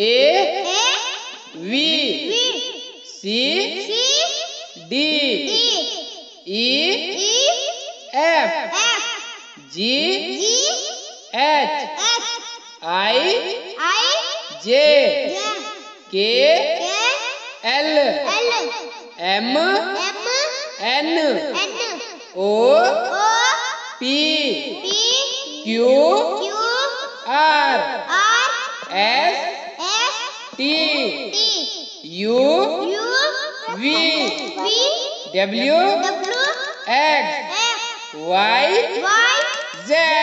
A A V V C C D D E E F F G G H H I I J J K K L L M M N N O O P P Q Q R R S S T. T U. U. V. V. W. W. X. X. Y. Y. Z Z